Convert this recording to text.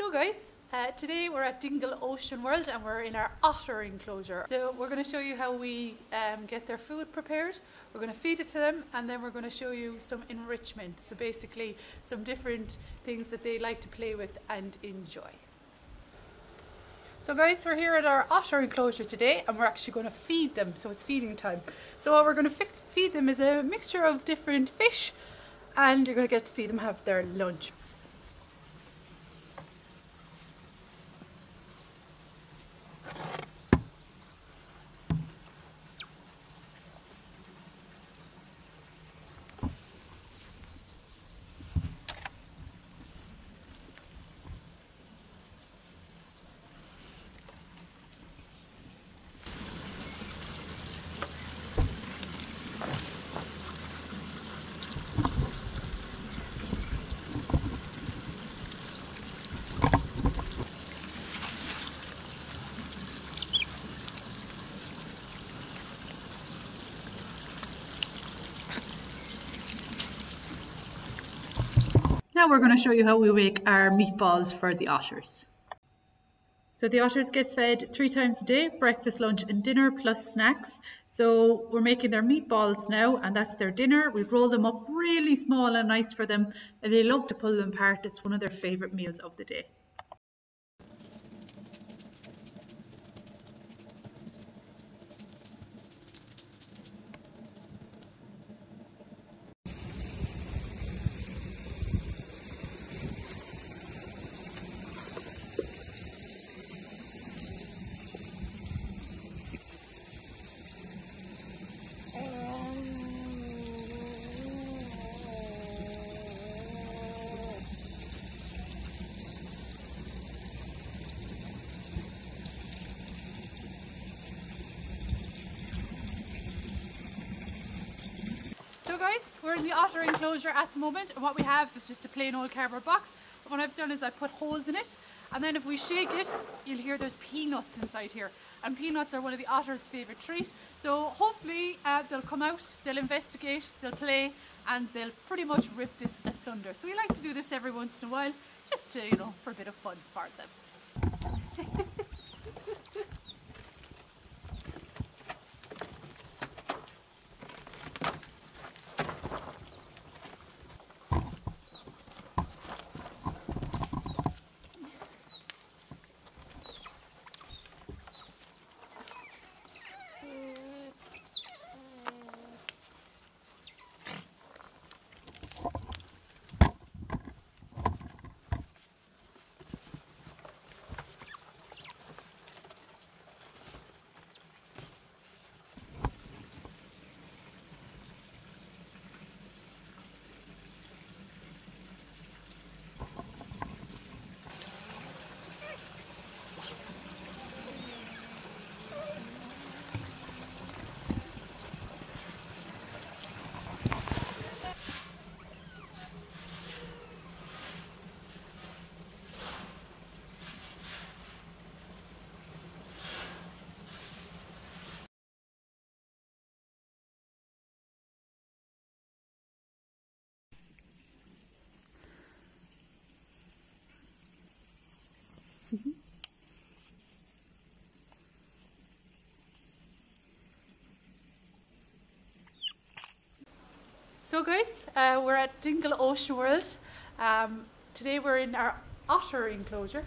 So guys, uh, today we're at Dingle Ocean World and we're in our otter enclosure. So we're going to show you how we um, get their food prepared. We're going to feed it to them and then we're going to show you some enrichment. So basically some different things that they like to play with and enjoy. So guys, we're here at our otter enclosure today and we're actually going to feed them. So it's feeding time. So what we're going to feed them is a mixture of different fish and you're going to get to see them have their lunch. Now we're going to show you how we make our meatballs for the otters. So the otters get fed three times a day, breakfast, lunch and dinner plus snacks. So we're making their meatballs now and that's their dinner. We've rolled them up really small and nice for them and they love to pull them apart. It's one of their favourite meals of the day. Guys, we're in the otter enclosure at the moment and what we have is just a plain old cardboard box. But what I've done is I put holes in it and then if we shake it, you'll hear there's peanuts inside here. And peanuts are one of the otter's favourite treat. So hopefully uh, they'll come out, they'll investigate, they'll play and they'll pretty much rip this asunder. So we like to do this every once in a while just to, you know, for a bit of fun for them. So guys, uh, we're at Dingle Ocean World. Um, today we're in our otter enclosure